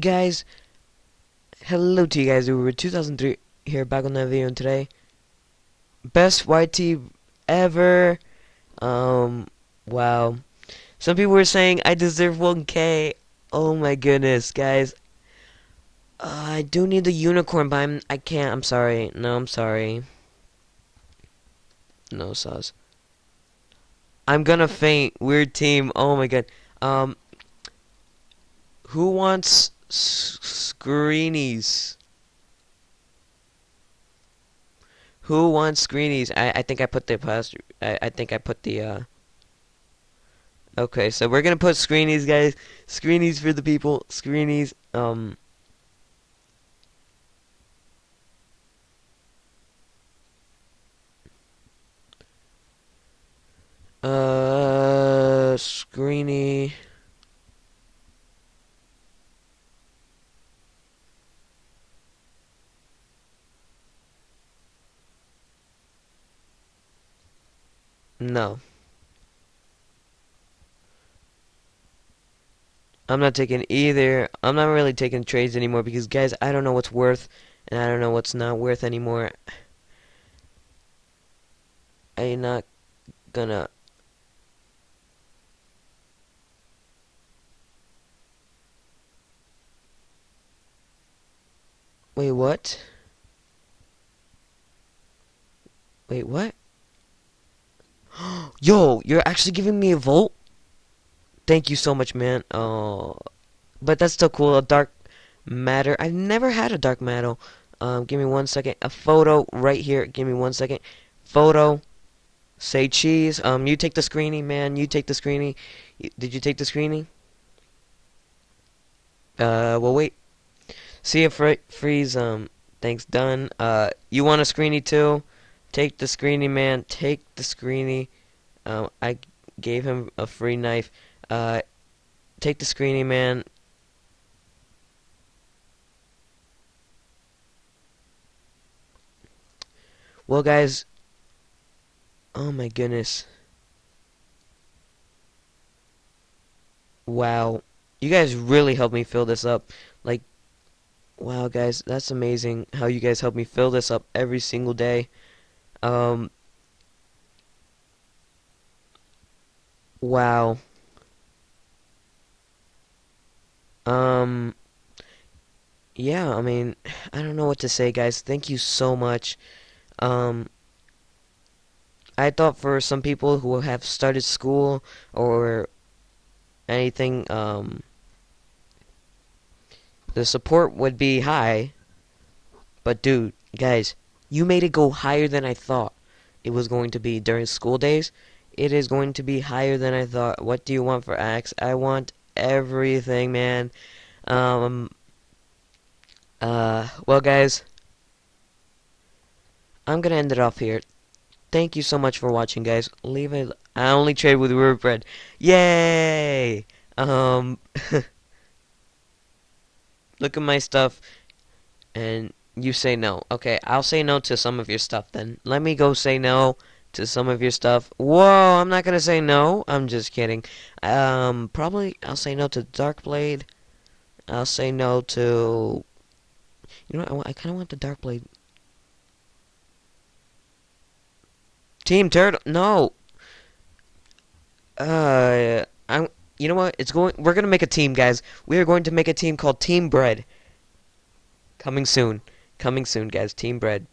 guys? Hello to you guys. We're 2003 here back on that video and today. Best YT ever. Um, wow. Some people were saying I deserve 1K. Oh my goodness, guys. Uh, I do need the unicorn, but I'm, I can't. I'm sorry. No, I'm sorry. No sauce. I'm gonna faint. Weird team. Oh my god. Um, who wants screenies? Who wants screenies? I I think I put the. I I think I put the uh. Okay, so we're gonna put screenies, guys. Screenies for the people. Screenies. Um. Uh, screeny. No. I'm not taking either. I'm not really taking trades anymore because, guys, I don't know what's worth and I don't know what's not worth anymore. I'm not gonna Wait, what? Wait, what? Yo, you're actually giving me a volt? Thank you so much, man. Oh, but that's still cool. A dark matter. I've never had a dark matter. Um, give me one second. A photo right here. Give me one second. Photo. Say cheese. Um, you take the screening, man. You take the screening. Did you take the screening? Uh, well, wait. See if freeze. Um, thanks, done. Uh, you want a screeny too? Take the screeny, man. Take the screeny. Um, I gave him a free knife. Uh, take the screening man. Well, guys. Oh my goodness. Wow. You guys really helped me fill this up. Like, Wow, guys, that's amazing how you guys help me fill this up every single day. Um, wow. Um, yeah, I mean, I don't know what to say, guys. Thank you so much. Um, I thought for some people who have started school or anything, um, the support would be high. But dude, guys, you made it go higher than I thought it was going to be during school days. It is going to be higher than I thought. What do you want for Axe? I want everything, man. Um, uh, well, guys, I'm gonna end it off here. Thank you so much for watching, guys. Leave it. I only trade with Weird Bread. Yay! Um. look at my stuff, and you say no. Okay, I'll say no to some of your stuff then. Let me go say no to some of your stuff. Whoa, I'm not gonna say no. I'm just kidding. Um, probably I'll say no to Darkblade. I'll say no to. You know, what? I, I kind of want the Darkblade. Team Turtle, no. Uh, I'm you know what? It's going. We're gonna make a team, guys. We are going to make a team called Team Bread. Coming soon. Coming soon, guys. Team Bread.